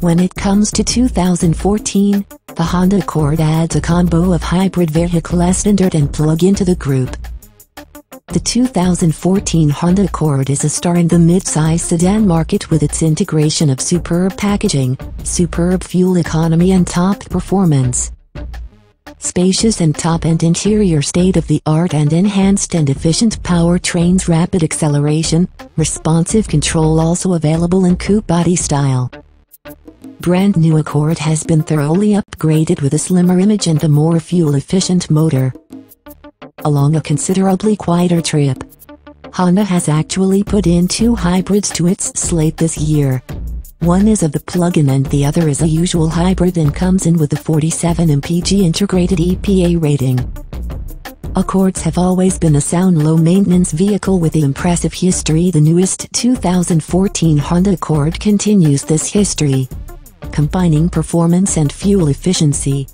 When it comes to 2014, the Honda Accord adds a combo of hybrid vehicle standard and plug-in to the group. The 2014 Honda Accord is a star in the mid-size sedan market with its integration of superb packaging, superb fuel economy and top performance. Spacious and top-end interior state-of-the-art and enhanced and efficient powertrains rapid acceleration, responsive control also available in coupe body style. Brand new Accord has been thoroughly upgraded with a slimmer image and a more fuel-efficient motor. Along a considerably quieter trip, Honda has actually put in two hybrids to its slate this year. One is of the plug-in and the other is a usual hybrid and comes in with a 47 mpg integrated EPA rating. Accords have always been a sound low-maintenance vehicle with the impressive history the newest 2014 Honda Accord continues this history. Combining performance and fuel efficiency.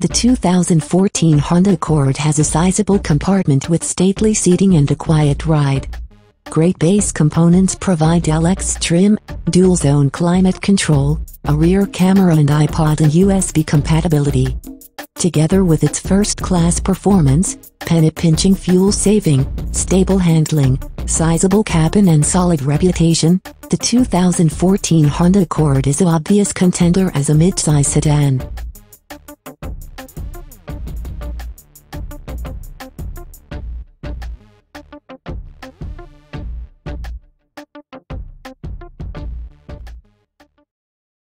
The 2014 Honda Accord has a sizable compartment with stately seating and a quiet ride. Great base components provide LX trim, dual zone climate control, a rear camera and iPod and USB compatibility. Together with its first-class performance, penny-pinching fuel saving, stable handling, sizable cabin and solid reputation, the 2014 Honda Accord is an obvious contender as a midsize sedan.